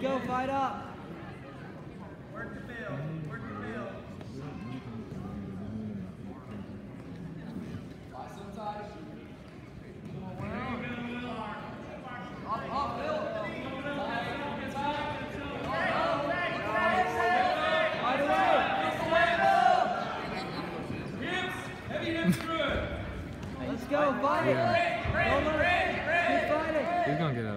Let's go, fight up. Fight away. Let's go, fight it. Don't let it. Keep fighting. He's gonna get it.